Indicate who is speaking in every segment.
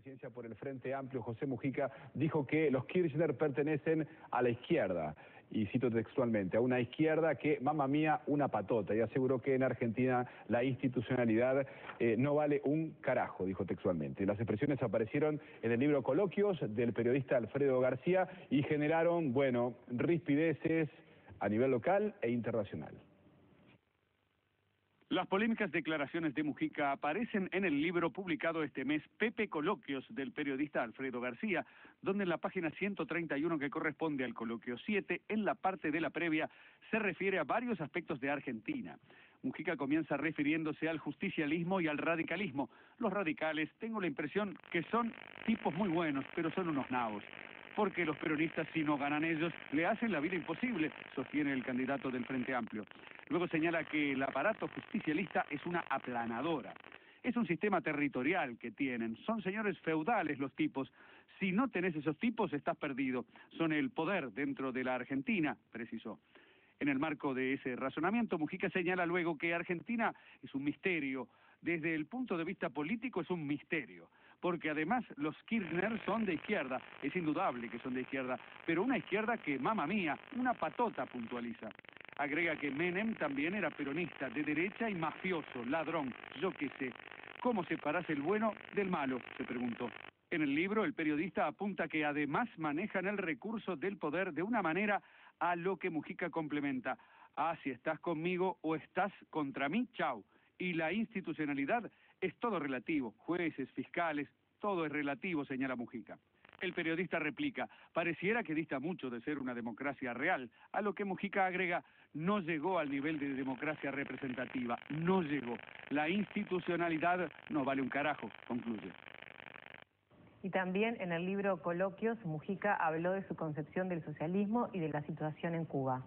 Speaker 1: presidencia por el Frente Amplio, José Mujica, dijo que los Kirchner pertenecen a la izquierda, y cito textualmente, a una izquierda que, mamá mía, una patota, y aseguró que en Argentina la institucionalidad eh, no vale un carajo, dijo textualmente. Las expresiones aparecieron en el libro Coloquios del periodista Alfredo García y generaron, bueno, rispideces a nivel local e internacional.
Speaker 2: Las polémicas declaraciones de Mujica aparecen en el libro publicado este mes Pepe Coloquios del periodista Alfredo García, donde en la página 131 que corresponde al coloquio 7, en la parte de la previa, se refiere a varios aspectos de Argentina. Mujica comienza refiriéndose al justicialismo y al radicalismo. Los radicales, tengo la impresión que son tipos muy buenos, pero son unos nabos porque los peronistas, si no ganan ellos, le hacen la vida imposible, sostiene el candidato del Frente Amplio. Luego señala que el aparato justicialista es una aplanadora. Es un sistema territorial que tienen. Son señores feudales los tipos. Si no tenés esos tipos, estás perdido. Son el poder dentro de la Argentina, precisó. En el marco de ese razonamiento, Mujica señala luego que Argentina es un misterio. Desde el punto de vista político es un misterio porque además los Kirchner son de izquierda, es indudable que son de izquierda, pero una izquierda que, mamá mía, una patota puntualiza. Agrega que Menem también era peronista, de derecha y mafioso, ladrón, yo qué sé. ¿Cómo separas el bueno del malo? se preguntó. En el libro, el periodista apunta que además manejan el recurso del poder de una manera a lo que Mujica complementa. Ah, si estás conmigo o estás contra mí, chao. Y la institucionalidad es todo relativo, jueces, fiscales, todo es relativo, señala Mujica. El periodista replica, pareciera que dista mucho de ser una democracia real, a lo que Mujica agrega, no llegó al nivel de democracia representativa, no llegó. La institucionalidad no vale un carajo, concluye.
Speaker 3: Y también en el libro Coloquios, Mujica habló de su concepción del socialismo y de la situación en Cuba.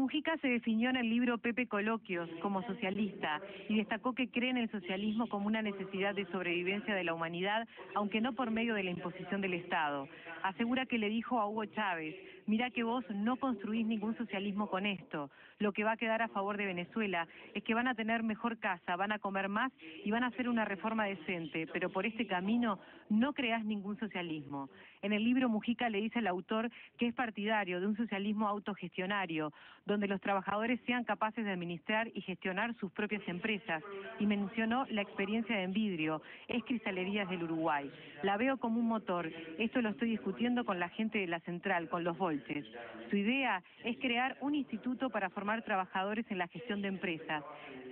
Speaker 4: Mujica se definió en el libro Pepe Coloquios como socialista y destacó que cree en el socialismo como una necesidad de sobrevivencia de la humanidad, aunque no por medio de la imposición del Estado. Asegura que le dijo a Hugo Chávez, mira que vos no construís ningún socialismo con esto. Lo que va a quedar a favor de Venezuela es que van a tener mejor casa, van a comer más y van a hacer una reforma decente, pero por este camino no creás ningún socialismo. En el libro Mujica le dice al autor que es partidario de un socialismo autogestionario, donde los trabajadores sean capaces de administrar y gestionar sus propias empresas, y mencionó la experiencia de Envidrio, es Cristalerías del Uruguay. La veo como un motor, esto lo estoy discutiendo con la gente de la central, con los Volches. Su idea es crear un instituto para formar trabajadores en la gestión de empresas,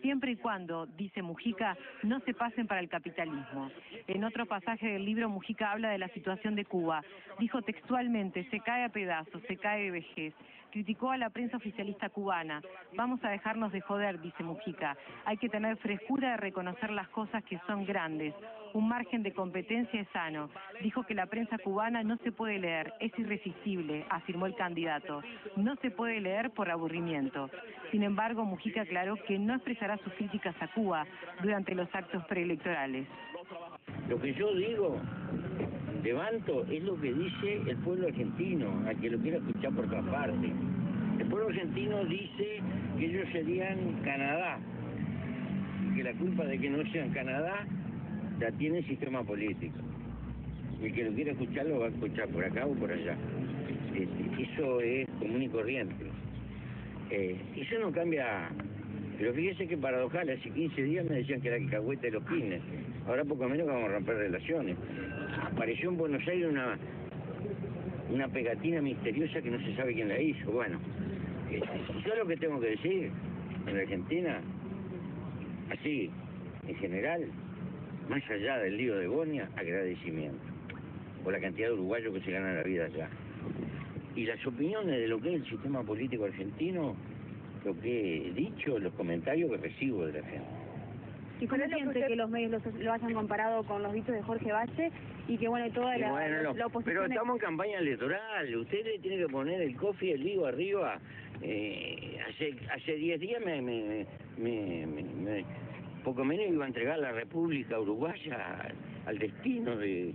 Speaker 4: siempre y cuando, dice Mujica, no se pasen para el capitalismo. En otro pasaje del libro, Mujica habla de la situación de Cuba. Dijo textualmente, se cae a pedazos, se cae de vejez. Criticó a la prensa oficialista cubana. Vamos a dejarnos de joder, dice Mujica. Hay que tener frescura de reconocer las cosas que son grandes. Un margen de competencia es sano. Dijo que la prensa cubana no se puede leer, es irresistible, afirmó el candidato. No se puede leer por aburrimiento. Sin embargo, Mujica aclaró que no expresará sus críticas a Cuba durante los actos preelectorales.
Speaker 5: Lo que yo digo, levanto, es lo que dice el pueblo argentino, al que lo quiera escuchar por otra parte. El pueblo argentino dice que ellos serían Canadá, que la culpa de que no sean Canadá la tiene el sistema político. El que lo quiera escuchar lo va a escuchar por acá o por allá. Este, eso es común y corriente. Eh, eso no cambia. Pero fíjese que paradojal, hace 15 días me decían que era el cagüete de los pines. Ahora poco menos que vamos a romper relaciones. Apareció en Buenos Aires una, una pegatina misteriosa que no se sabe quién la hizo. Bueno, este, yo lo que tengo que decir en Argentina, así, en general, más allá del lío de Bonia, agradecimiento por la cantidad de uruguayos que se ganan la vida allá. Y las opiniones de lo que es el sistema político argentino, lo que he dicho, los comentarios que recibo de la gente.
Speaker 6: ¿Y cómo siente que los medios lo, hayan comparado con los dichos de Jorge Valle y que bueno, toda la, oposición...
Speaker 5: Pero estamos en campaña electoral, usted le tiene que poner el coffee y el higo arriba. Eh, hace hace 10 días me, me, me, poco menos iba a entregar la República Uruguaya al destino de,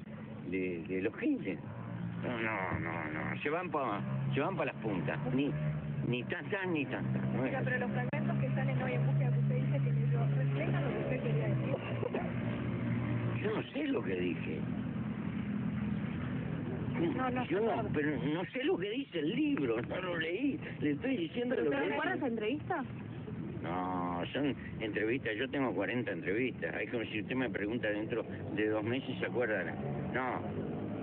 Speaker 5: de, los gente. No, no, no, no, se van para se van para las puntas, ni ni tantas ni tantas.
Speaker 6: pero los fragmentos que salen hoy en búsqueda que usted dice que ellos reflejan lo que usted quería decir.
Speaker 5: yo no sé lo que dije.
Speaker 6: No, no,
Speaker 5: yo no, pero no sé lo que dice el libro, no lo leí, le estoy diciendo lo que
Speaker 6: ¿Te acuerdas
Speaker 5: dice.
Speaker 6: esa entrevista?
Speaker 5: No, son entrevistas, yo tengo 40 entrevistas, es como si usted me pregunta dentro de dos meses se acuerdan. No,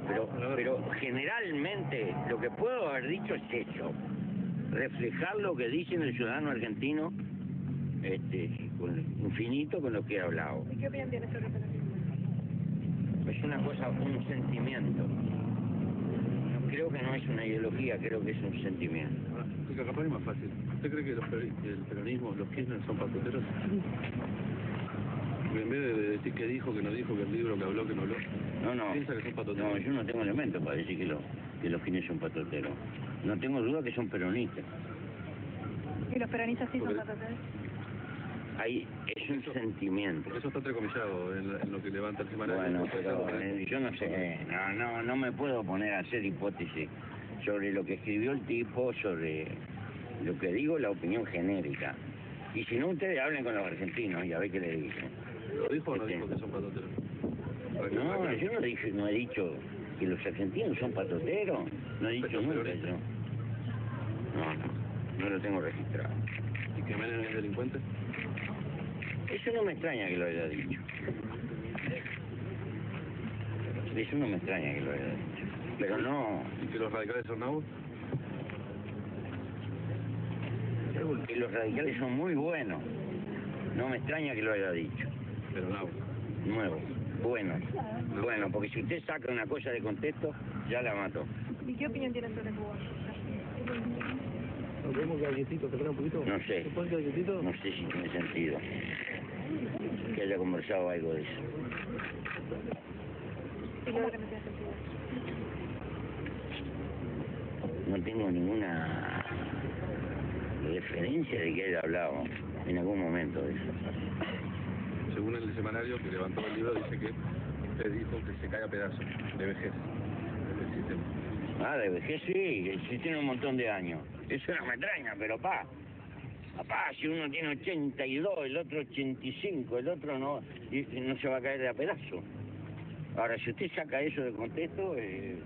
Speaker 5: pero, pero generalmente lo que puedo haber dicho es eso, reflejar lo que dice el ciudadano argentino, este, con infinito con lo que he hablado.
Speaker 6: ¿Y qué opinión tienes sobre?
Speaker 5: Es una cosa, un sentimiento. Creo que no es una ideología, creo que es un sentimiento.
Speaker 7: Ah, Chica, capaz es más fácil. ¿Usted cree que los, que el peronismo, los Kirchner son patoteros? Porque en vez de decir que dijo, que no dijo, que el libro, que habló, que no habló,
Speaker 5: No, no.
Speaker 7: piensa que son patoteros.
Speaker 5: No, yo no tengo elementos para decir que, lo, que los fines son patoteros. No tengo duda que son peronistas.
Speaker 6: ¿Y los peronistas sí son
Speaker 7: Porque-
Speaker 5: Hay, es un sentimiento.
Speaker 7: Porque eso está entrecomillado en, en lo que levanta el semanario.
Speaker 5: Bueno, pero
Speaker 7: eh,
Speaker 5: eh, yo no sé, no, no, no me puedo poner a hacer hipótesis sobre lo que escribió el tipo, sobre lo que digo, la opinión genérica. Y si no, ustedes hablen con los argentinos y a ver qué le dicen.
Speaker 7: ¿Lo dijo o no
Speaker 5: Este,
Speaker 7: dijo que son patoteros?
Speaker 5: No, yo no, dije, no he dicho que los argentinos son patoteros. No he dicho
Speaker 7: Pero
Speaker 5: nunca eso. No, no, no lo tengo registrado.
Speaker 7: ¿Y que Menem es delincuente?
Speaker 5: Eso no me extraña que lo haya dicho. Eso no me extraña que lo haya dicho. Pero no,
Speaker 7: ¿Y que los radicales son nabos?
Speaker 5: que los radicales son muy buenos. No me extraña que lo haya dicho.
Speaker 7: Pero nabos.
Speaker 5: Nuevo, bueno. Bueno, porque si usted saca una cosa de contexto, ya la mató.
Speaker 6: ¿Y qué opinión tienes sobre Cuba?
Speaker 8: ¿Nos vemos galletito? ¿Te un poquito?
Speaker 5: No sé.
Speaker 8: ¿Te pones galletito?
Speaker 5: No sé si tiene sentido que haya conversado algo de eso.
Speaker 6: ¿Y cómo que no tiene sentido?
Speaker 5: No tengo ninguna referencia de que haya hablado en algún momento de eso.
Speaker 7: Según el semanario que levantó el libro, dice que usted dijo que se cae a pedazos de vejez el sistema.
Speaker 5: Ah, de vejez sí, sí tiene un montón de años. Eso no me extraña, pero pa, papá, si uno tiene 82, el otro 85, el otro no, y no se va a caer de a pedazo. Ahora, si usted saca eso de contexto, eh,